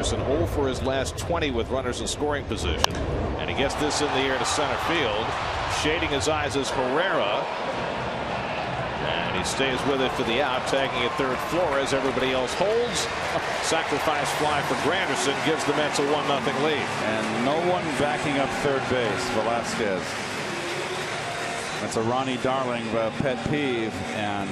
Granderson 0 for his last 20 with runners in scoring position. And he gets this in the air to center field. Shading his eyes is Herrera. And he stays with it for the out, tagging at third Flores. Everybody else holds. Sacrifice fly for Granderson gives the Mets a 1 0 lead. And no one backing up third base. Velasquez. That's a Ronnie Darling uh, pet peeve. And